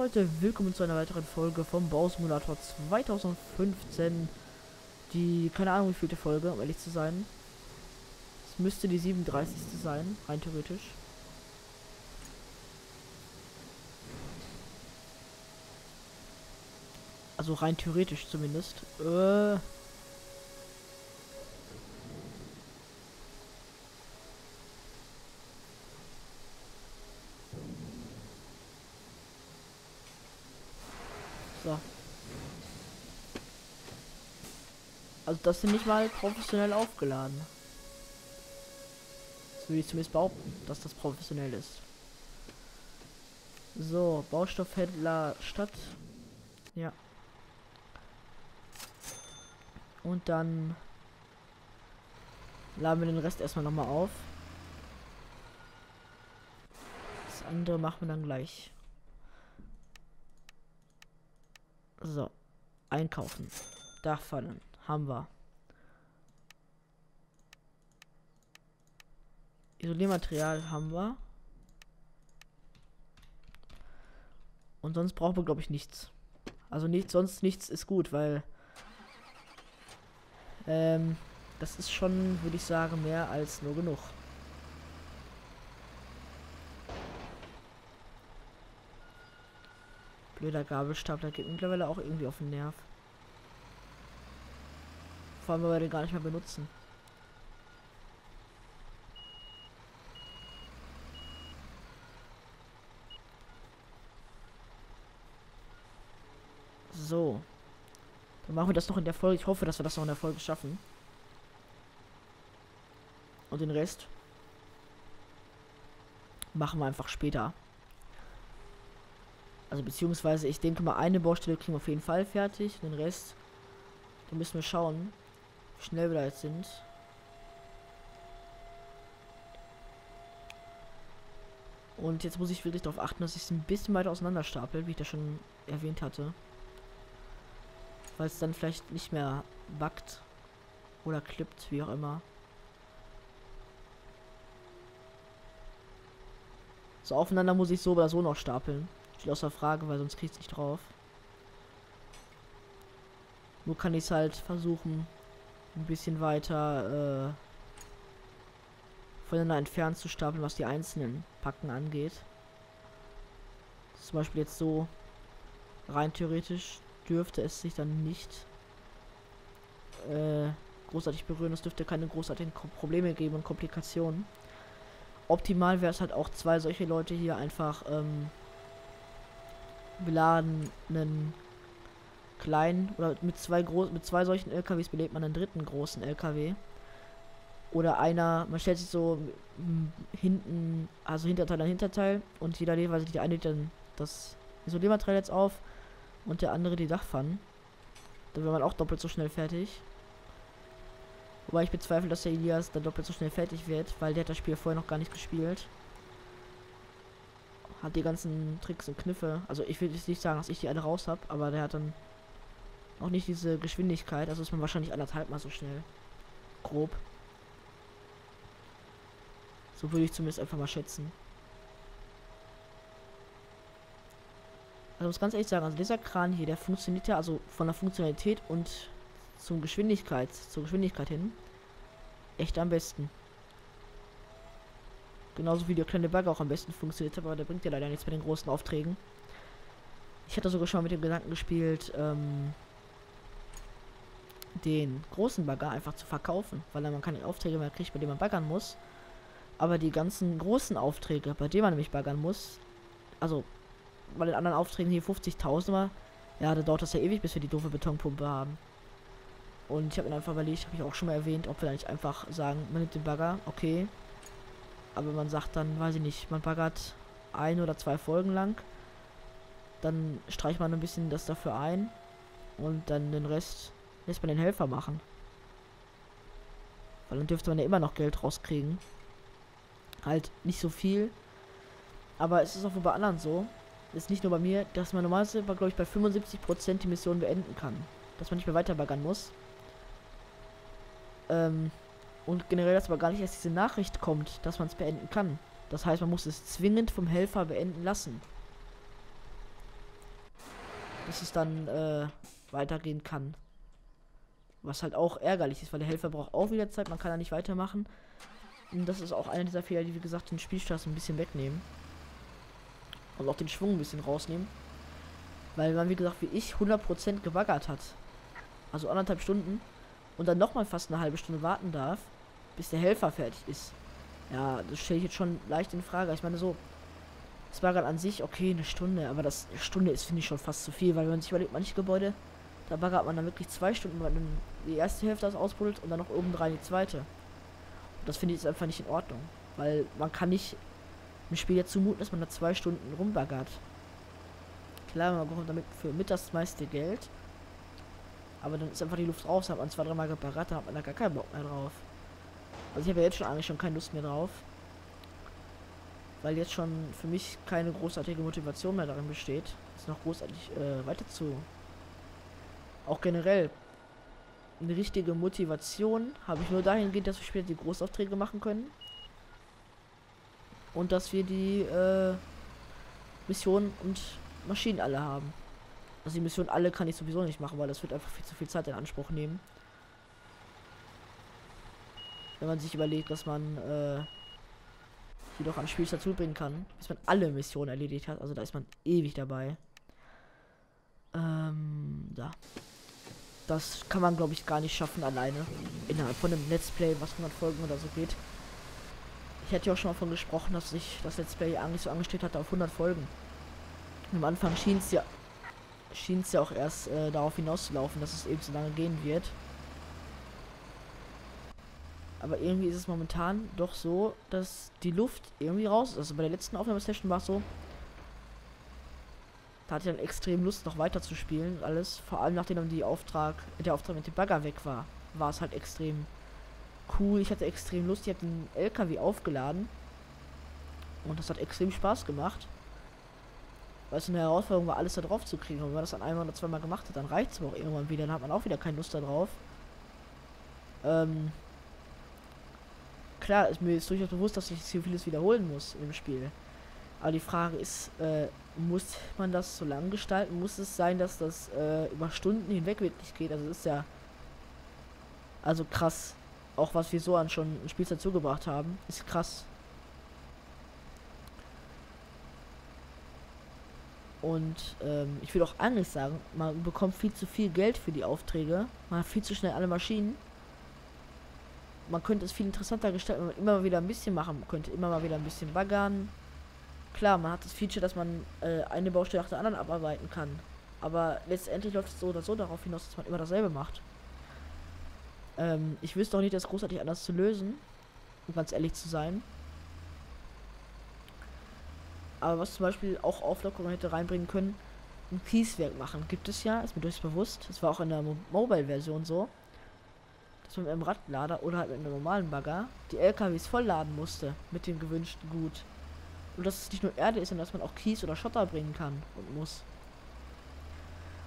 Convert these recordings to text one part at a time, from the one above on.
Leute, willkommen zu einer weiteren Folge vom Bausimulator 2015. Die, keine Ahnung wie vielte Folge, um ehrlich zu sein. Es müsste die 37. sein, rein theoretisch. Also rein theoretisch zumindest. Äh. So. Also das sind nicht mal professionell aufgeladen. Das würde ich zumindest behaupten, dass das professionell ist. So, Baustoffhändler Stadt. Ja. Und dann laden wir den Rest erstmal nochmal auf. Das andere machen wir dann gleich. So. Einkaufen. Dachfallen. Haben wir. Isoliermaterial haben wir. Und sonst brauchen wir, glaube ich, nichts. Also nicht, sonst nichts ist gut, weil ähm, das ist schon, würde ich sagen, mehr als nur genug. Blöder Gabelstapler geht mittlerweile auch irgendwie auf den Nerv. Vor allem, weil wir den gar nicht mehr benutzen. So. Dann machen wir das noch in der Folge. Ich hoffe, dass wir das noch in der Folge schaffen. Und den Rest machen wir einfach später. Also beziehungsweise ich denke mal, eine Baustelle kriegen wir auf jeden Fall fertig. Den Rest, den müssen wir schauen, wie schnell wir da jetzt sind. Und jetzt muss ich wirklich darauf achten, dass ich es ein bisschen weiter auseinander stapel, wie ich das schon erwähnt hatte. Weil es dann vielleicht nicht mehr backt oder klippt, wie auch immer. So aufeinander muss ich so oder so noch stapeln. Steht außer Frage, weil sonst kriegt es nicht drauf. Nur kann ich es halt versuchen, ein bisschen weiter äh, voneinander entfernt zu stapeln, was die einzelnen Packen angeht. Zum Beispiel jetzt so rein theoretisch dürfte es sich dann nicht äh, großartig berühren. Es dürfte keine großartigen Probleme geben und Komplikationen. Optimal wäre es halt auch zwei solche Leute hier einfach ähm, beladen einen kleinen oder mit zwei großen mit zwei solchen LKWs belebt man einen dritten großen LKW oder einer man stellt sich so hinten also Hinterteil an Hinterteil und jeder jeweils die eine dann das Isoliermaterial jetzt auf und der andere die Dachpfannen. Dann wäre man auch doppelt so schnell fertig. Wobei ich bezweifle dass der Elias dann doppelt so schnell fertig wird weil der hat das Spiel vorher noch gar nicht gespielt hat die ganzen Tricks und Kniffe. Also ich will jetzt nicht sagen, dass ich die alle raus habe, aber der hat dann auch nicht diese Geschwindigkeit. Also ist man wahrscheinlich anderthalb mal so schnell. Grob. So würde ich zumindest einfach mal schätzen. Also muss ganz ehrlich sagen, also dieser Kran hier, der funktioniert ja also von der Funktionalität und zum Geschwindigkeit, zur Geschwindigkeit hin echt am besten. Genauso wie der kleine Bug auch am besten funktioniert, aber der bringt ja leider nichts bei den großen Aufträgen. Ich hatte sogar schon mit dem Gedanken gespielt, ähm, den großen Bagger einfach zu verkaufen, weil dann man keine Aufträge mehr kriegt, bei denen man baggern muss. Aber die ganzen großen Aufträge, bei denen man nämlich baggern muss, also bei den anderen Aufträgen hier 50.000 mal, ja, da dauert das ja ewig, bis wir die doofe Betonpumpe haben. Und ich habe mir einfach überlegt, habe ich auch schon mal erwähnt, ob wir nicht einfach sagen, man nimmt den Bagger, okay, aber man sagt dann, weiß ich nicht, man baggert ein oder zwei Folgen lang. Dann streicht man ein bisschen das dafür ein. Und dann den Rest lässt man den Helfer machen. Weil dann dürfte man ja immer noch Geld rauskriegen. Halt nicht so viel. Aber es ist auch bei anderen so. Ist nicht nur bei mir, dass man normalerweise, glaube ich, bei 75% die Mission beenden kann. Dass man nicht mehr weiter baggern muss. Ähm, und generell, dass aber gar nicht erst diese Nachricht kommt, dass man es beenden kann. Das heißt, man muss es zwingend vom Helfer beenden lassen. bis es dann äh, weitergehen kann. Was halt auch ärgerlich ist, weil der Helfer braucht auch wieder Zeit, man kann da nicht weitermachen. Und das ist auch einer dieser Fehler, die wie gesagt den Spielstart ein bisschen wegnehmen. Und auch den Schwung ein bisschen rausnehmen. Weil man, wie gesagt, wie ich 100% gebaggert hat. Also anderthalb Stunden. Und dann nochmal fast eine halbe Stunde warten darf, bis der Helfer fertig ist. Ja, das stelle ich jetzt schon leicht in Frage. Ich meine, so, das Baggern an sich, okay, eine Stunde, aber das eine Stunde ist, finde ich, schon fast zu viel, weil wenn man sich überlegt, manche Gebäude, da baggert man dann wirklich zwei Stunden, weil die erste Hälfte ausbuddelt und dann noch oben drei die zweite. Und das finde ich jetzt einfach nicht in Ordnung. Weil man kann nicht im Spiel jetzt zumuten, dass man da zwei Stunden rumbaggert. Klar, man bekommt damit für mit das meiste Geld. Aber dann ist einfach die Luft raus, hat man zwei, dreimal gebaggert, dann hat man da gar keinen Bock mehr drauf. Also ich habe ja jetzt schon eigentlich schon keine Lust mehr drauf. Weil jetzt schon für mich keine großartige Motivation mehr darin besteht, es noch großartig äh, weiter zu. Auch generell eine richtige Motivation habe ich nur dahingehend, dass wir später die Großaufträge machen können. Und dass wir die äh, Missionen und Maschinen alle haben. Also die Mission alle kann ich sowieso nicht machen, weil das wird einfach viel zu viel Zeit in Anspruch nehmen. Wenn man sich überlegt, dass man äh, die doch an Spiel dazu bringen kann, bis man alle Missionen erledigt hat. Also da ist man ewig dabei. Ähm, da. Das kann man, glaube ich, gar nicht schaffen alleine. Innerhalb von einem Let's Play, was 100 Folgen oder so geht. Ich hätte ja auch schon mal von gesprochen, dass sich das Let's Play eigentlich so angestellt hatte auf 100 Folgen. Am Anfang schien es ja ja auch erst äh, darauf hinauszulaufen, dass es eben so lange gehen wird. Aber irgendwie ist es momentan doch so, dass die Luft irgendwie raus ist. Also bei der letzten Aufnahmesession war es so, da hatte ich dann extrem Lust, noch weiter zu spielen. Alles, vor allem nachdem dann die Auftrag, der Auftrag mit dem Bagger weg war, war es halt extrem cool. Ich hatte extrem Lust, ich habe den LKW aufgeladen. Und das hat extrem Spaß gemacht. Weil es eine Herausforderung war, alles da drauf zu kriegen. Und wenn man das dann einmal oder zweimal gemacht hat, dann reicht es auch irgendwann wieder. Dann hat man auch wieder keine Lust darauf. Ähm, klar, ist mir jetzt durchaus bewusst, dass ich hier vieles wiederholen muss im Spiel. Aber die Frage ist, äh, muss man das so lang gestalten? Muss es sein, dass das äh, über Stunden hinweg wirklich geht? Also ist ja also krass. Auch was wir so an schon ein Spiel dazu gebracht haben, ist krass. Und ähm, ich will auch eigentlich sagen, man bekommt viel zu viel Geld für die Aufträge. Man hat viel zu schnell alle Maschinen man könnte es viel interessanter gestalten, wenn man immer mal wieder ein bisschen machen könnte. Immer mal wieder ein bisschen baggern. Klar, man hat das Feature, dass man äh, eine Baustelle nach der anderen abarbeiten kann. Aber letztendlich läuft es so oder so darauf hinaus, dass man immer dasselbe macht. Ähm, ich wüsste auch nicht, das großartig anders zu lösen. Um ganz ehrlich zu sein. Aber was zum Beispiel auch Auflockerung hätte reinbringen können, ein Kieswerk machen. Gibt es ja, ist mir durchaus bewusst. Das war auch in der Mo Mobile-Version so dass man mit einem Radlader oder halt mit einem normalen Bagger die LKWs vollladen musste mit dem gewünschten Gut. Und dass es nicht nur Erde ist, sondern dass man auch Kies oder Schotter bringen kann und muss.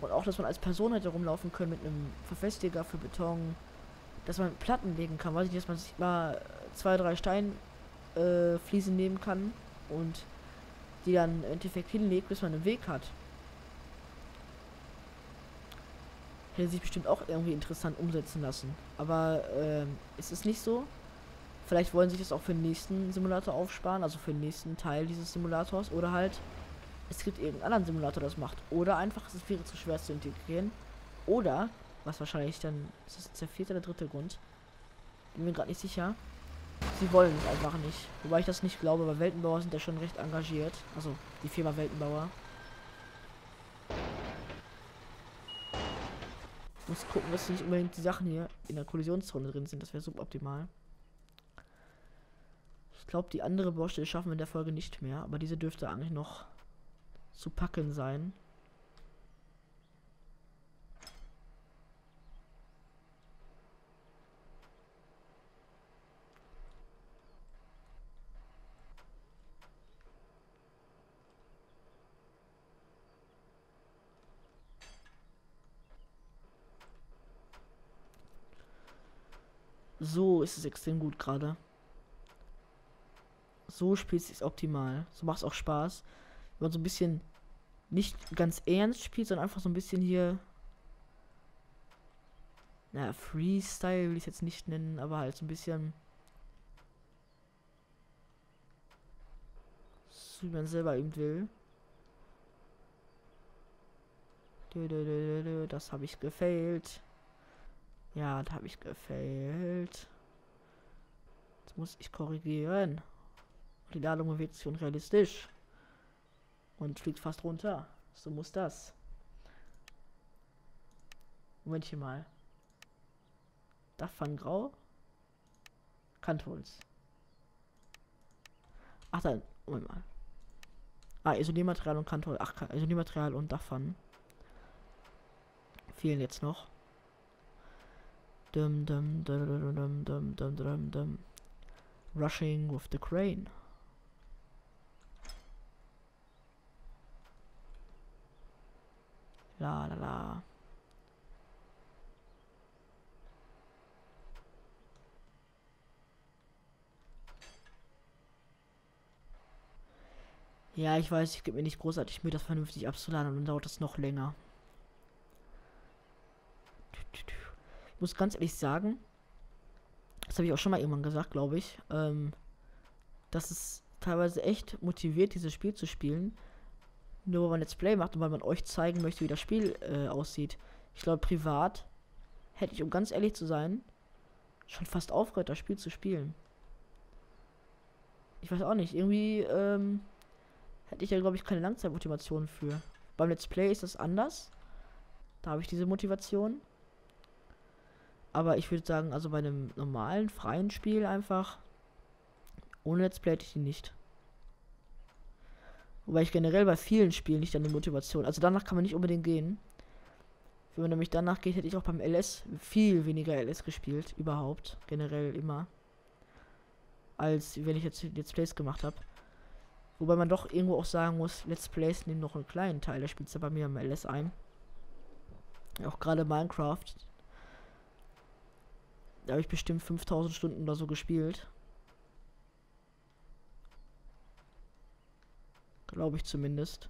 Und auch, dass man als Person hätte rumlaufen können mit einem Verfestiger für Beton. Dass man Platten legen kann, weiß ich nicht, dass man sich mal zwei, drei Steinfliesen äh, nehmen kann und die dann im Endeffekt hinlegt, bis man einen Weg hat. Hätte sich bestimmt auch irgendwie interessant umsetzen lassen. Aber äh, ist es nicht so? Vielleicht wollen sie das auch für den nächsten Simulator aufsparen, also für den nächsten Teil dieses Simulators. Oder halt, es gibt irgendeinen anderen Simulator, das macht. Oder einfach, es wäre zu schwer zu integrieren. Oder, was wahrscheinlich dann, ist das jetzt der vierte oder dritte Grund? Bin mir gerade nicht sicher. Sie wollen es einfach nicht. Wobei ich das nicht glaube, weil Weltenbauer sind ja schon recht engagiert. Also die Firma Weltenbauer. Muss gucken, dass nicht unbedingt die Sachen hier in der Kollisionszone drin sind. Das wäre suboptimal. Ich glaube, die andere Baustelle schaffen wir in der Folge nicht mehr. Aber diese dürfte eigentlich noch zu packen sein. So ist es extrem gut gerade. So spielt es optimal. So macht es auch Spaß. Wenn man so ein bisschen nicht ganz ernst spielt, sondern einfach so ein bisschen hier. Naja, Freestyle will ich jetzt nicht nennen, aber halt so ein bisschen. So wie man selber eben will. Das habe ich gefailt. Ja, da habe ich gefailt. Jetzt muss ich korrigieren. Die Ladung bewegt sich unrealistisch. Und fliegt fast runter. So muss das. Momentchen mal. Dach von Grau. Kantholz. Ach dann, Moment mal. Ah, Isoliermaterial und Kantholz. Ach, Isoliermaterial und Dachpfannen. Fehlen jetzt noch. Dum, dum, dum, dum, dum, dum, dum. Rushing with the crane. La la la. Ja, ich weiß, ich gebe mir nicht großartig mir das vernünftig abzuladen und dann dauert das noch länger. Ich muss ganz ehrlich sagen, das habe ich auch schon mal irgendwann gesagt, glaube ich, ähm, dass es teilweise echt motiviert, dieses Spiel zu spielen, nur weil man Let's Play macht und weil man euch zeigen möchte, wie das Spiel äh, aussieht. Ich glaube, privat hätte ich, um ganz ehrlich zu sein, schon fast aufgehört, das Spiel zu spielen. Ich weiß auch nicht, irgendwie ähm, hätte ich ja, glaube ich, keine Langzeitmotivation für. Beim Let's Play ist das anders. Da habe ich diese Motivation. Aber ich würde sagen, also bei einem normalen, freien Spiel einfach, ohne Let's Play hätte ich die nicht. Wobei ich generell bei vielen Spielen nicht an die Motivation. Also danach kann man nicht unbedingt gehen. Wenn man nämlich danach geht, hätte ich auch beim LS viel weniger LS gespielt. Überhaupt. Generell immer. Als wenn ich jetzt Let's Plays gemacht habe. Wobei man doch irgendwo auch sagen muss, Let's Plays nehmen noch einen kleinen Teil der Spielzeit bei mir im LS ein. Auch gerade Minecraft. Da habe ich bestimmt 5000 Stunden oder so gespielt. Glaube ich zumindest.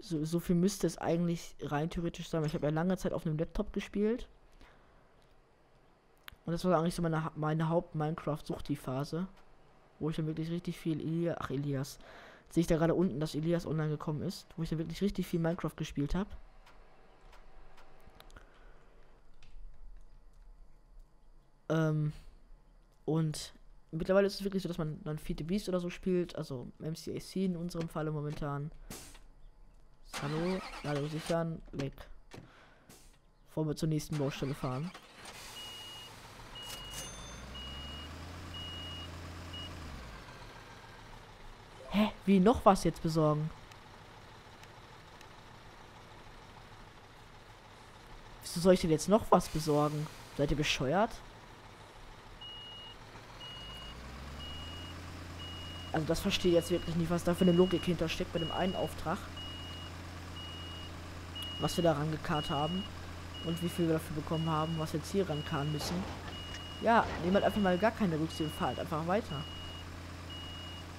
So, so viel müsste es eigentlich rein theoretisch sein. Ich habe ja lange Zeit auf einem Laptop gespielt. Und das war eigentlich so meine, meine Haupt-Minecraft-Suchti-Phase. Wo ich dann wirklich richtig viel Elias. Ach, Elias. Sehe ich da gerade unten, dass Elias online gekommen ist. Wo ich dann wirklich richtig viel Minecraft gespielt habe. Ähm, und mittlerweile ist es wirklich so, dass man dann Feed the Beast oder so spielt, also MCAC in unserem Falle momentan. Hallo, Hallo sichern, weg. Bevor wir zur nächsten Baustelle fahren. Hä? Wie noch was jetzt besorgen? Wieso soll ich denn jetzt noch was besorgen? Seid ihr bescheuert? Also das verstehe ich jetzt wirklich nicht, was da für eine Logik hintersteckt bei dem einen Auftrag. Was wir daran gekarrt haben. Und wie viel wir dafür bekommen haben, was wir jetzt hier rankarren müssen. Ja, nehmen halt einfach mal gar keine Rücksicht und fahren halt einfach weiter.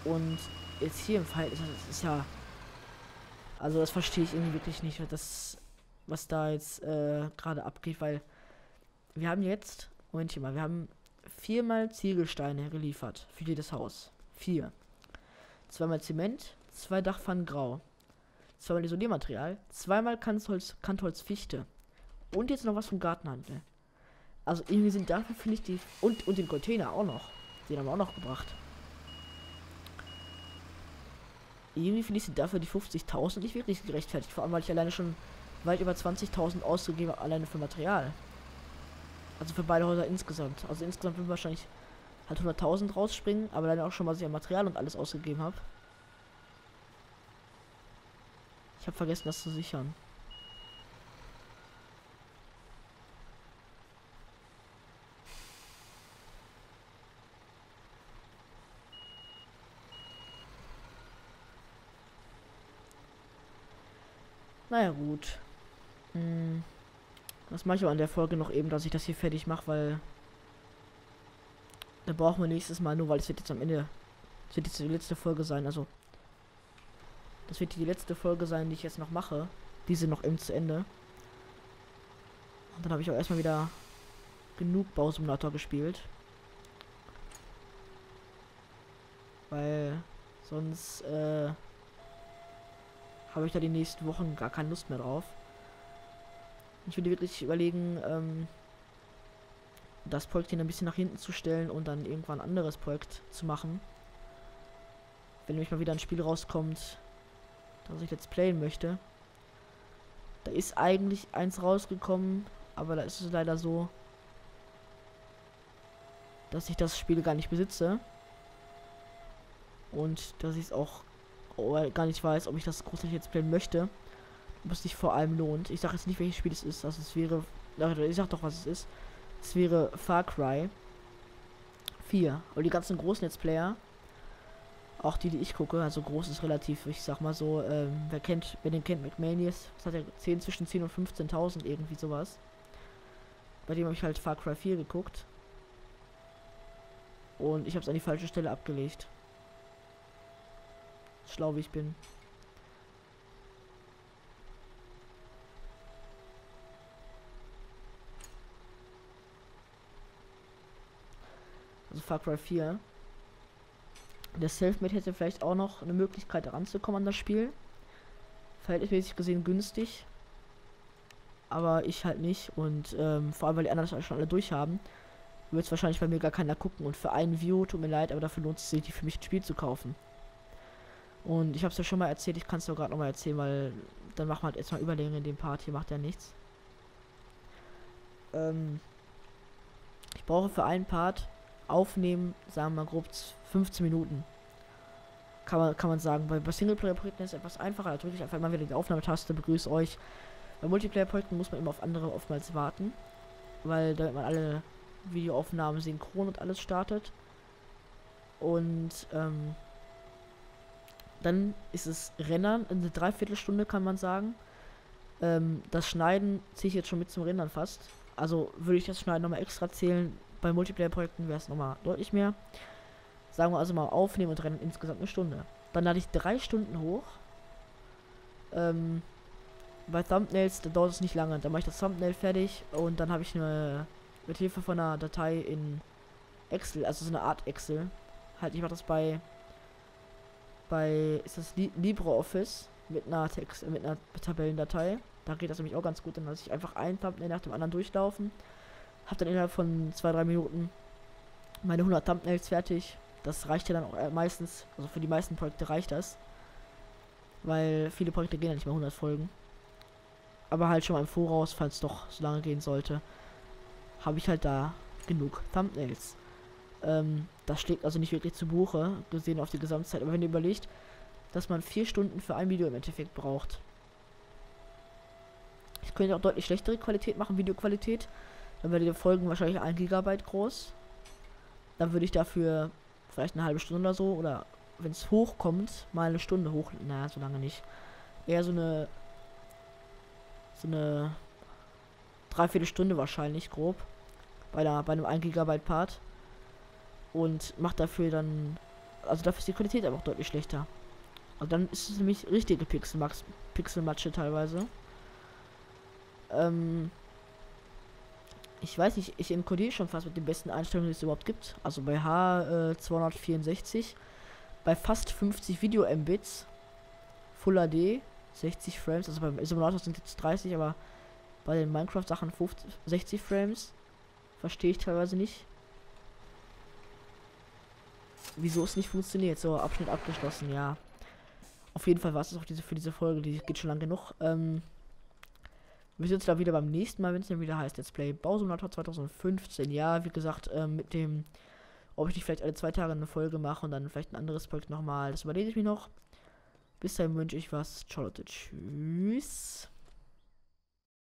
Und jetzt hier im Fall ist das ist ja. Also das verstehe ich irgendwie wirklich nicht, das, was da jetzt äh, gerade abgeht, weil wir haben jetzt, Moment mal, wir haben viermal Ziegelsteine geliefert für jedes Haus. Vier zweimal Zement, zwei Dachpfannen grau, zweimal Isoliermaterial, zweimal Kantholz, Kantholz Fichte und jetzt noch was vom Gartenhandel. Also irgendwie sind dafür finde ich die und und den Container auch noch, den haben wir auch noch gebracht. Irgendwie finde ich sind dafür die 50.000 nicht wirklich gerechtfertigt, vor allem weil ich alleine schon weit über 20.000 ausgegeben habe alleine für Material. Also für beide Häuser insgesamt. Also insgesamt wird wahrscheinlich halt 100.000 rausspringen, aber dann auch schon, was ich an Material und alles ausgegeben habe. Ich habe vergessen, das zu sichern. Naja, gut. Hm. Das mache ich aber in der Folge noch eben, dass ich das hier fertig mache, weil da brauchen wir nächstes Mal nur, weil es wird jetzt am Ende, es wird jetzt die letzte Folge sein, also Das wird die letzte Folge sein, die ich jetzt noch mache. Diese noch im zu Ende. Und dann habe ich auch erstmal wieder genug Bausimulator gespielt. Weil sonst äh, habe ich da die nächsten Wochen gar keine Lust mehr drauf. Ich würde wirklich überlegen, ähm, das Projekt hier ein bisschen nach hinten zu stellen und dann irgendwann ein anderes Projekt zu machen. Wenn nämlich mal wieder ein Spiel rauskommt, das ich jetzt playen möchte. Da ist eigentlich eins rausgekommen, aber da ist es leider so, dass ich das Spiel gar nicht besitze. Und dass ich es auch gar nicht weiß, ob ich das großartig jetzt playen möchte. Was sich vor allem lohnt. Ich sage jetzt nicht, welches Spiel es ist. Also es wäre. Ich sag doch, was es ist. Es wäre Far Cry 4. Aber die ganzen großen Let's Player, auch die, die ich gucke, also groß ist relativ, ich sag mal so, ähm, wer kennt, wer den kennt, McManius, was hat er, 10 zwischen 10 und 15.000, irgendwie sowas. Bei dem habe ich halt Far Cry 4 geguckt. Und ich habe es an die falsche Stelle abgelegt. Schlau wie ich bin. Far Cry 4. Der Selfmade hätte vielleicht auch noch eine Möglichkeit ranzukommen an das Spiel. Verhältnismäßig gesehen günstig. Aber ich halt nicht. Und ähm, vor allem, weil die anderen das schon alle durchhaben, wird es wahrscheinlich bei mir gar keiner gucken. Und für einen View, tut mir leid, aber dafür lohnt es sich, für mich ein Spiel zu kaufen. Und ich habe es ja schon mal erzählt, ich kann es doch gerade noch mal erzählen, weil dann machen wir halt erstmal Überlänge in dem Part. Hier macht ja nichts. Ähm, ich brauche für einen Part aufnehmen, sagen wir mal grob 15 Minuten. Kann man, kann man sagen. Bei, bei Singleplayer-Projekten ist es etwas einfacher. Da drücke ich einfach mal wieder die Aufnahmetaste, begrüße euch. Bei Multiplayer-Projekten muss man immer auf andere oftmals warten. Weil damit man alle Videoaufnahmen synchron und alles startet. Und ähm, dann ist es Rennern, eine Dreiviertelstunde kann man sagen. Ähm, das Schneiden ziehe ich jetzt schon mit zum Rendern fast. Also würde ich das Schneiden nochmal extra zählen. Bei Multiplayer-Projekten wäre es nochmal deutlich mehr. Sagen wir also mal aufnehmen und rennen insgesamt eine Stunde. Dann lade ich drei Stunden hoch. Ähm, bei Thumbnails, da dauert es nicht lange. Dann mache ich das Thumbnail fertig und dann habe ich eine mit Hilfe von einer Datei in Excel, also so eine Art Excel. Halt, ich mache das bei bei ist das Li LibreOffice mit einer Text mit einer Tabellendatei. Da geht das nämlich auch ganz gut, dann lasse ich einfach ein Thumbnail nach dem anderen durchlaufen. Hab dann innerhalb von zwei, drei Minuten meine 100 Thumbnails fertig. Das reicht ja dann auch meistens, also für die meisten Projekte reicht das. Weil viele Projekte gehen ja nicht mehr 100 Folgen. Aber halt schon mal im Voraus, falls doch so lange gehen sollte, habe ich halt da genug Thumbnails. Ähm, das schlägt also nicht wirklich zu Buche, gesehen auf die Gesamtzeit. Aber wenn ihr überlegt, dass man vier Stunden für ein Video im Endeffekt braucht. Ich könnte auch deutlich schlechtere Qualität machen, Videoqualität. Dann wäre die Folgen wahrscheinlich ein Gigabyte groß. Dann würde ich dafür vielleicht eine halbe Stunde oder so, oder wenn es hochkommt, mal eine Stunde hoch. Naja, so lange nicht. Eher so eine. So eine. Dreiviertel Stunde wahrscheinlich, grob. Bei, der, bei einem 1 Gigabyte Part und macht dafür dann, also dafür ist die Qualität auch deutlich schlechter. Also dann ist es nämlich richtige Pixelmax, Pixelmatsche teilweise. Ähm, ich weiß nicht, ich encodiere schon fast mit den besten Einstellungen, die es überhaupt gibt. Also bei H264, äh, bei fast 50 Video Mbits, Full HD, 60 Frames, also beim Simulator sind jetzt 30, aber bei den Minecraft Sachen 50, 60 Frames verstehe ich teilweise nicht wieso es nicht funktioniert. So, Abschnitt abgeschlossen, ja. Auf jeden Fall war es auch diese, für diese Folge, die geht schon lang genug. Ähm, wir sehen uns da wieder beim nächsten Mal, wenn es dann wieder heißt Let's Play Bausimulator 2015. Ja, wie gesagt, ähm, mit dem, ob ich nicht vielleicht alle zwei Tage eine Folge mache und dann vielleicht ein anderes Projekt nochmal. Das überlege ich mir noch. Bis dahin wünsche ich was. Ciao Leute. Tschüss.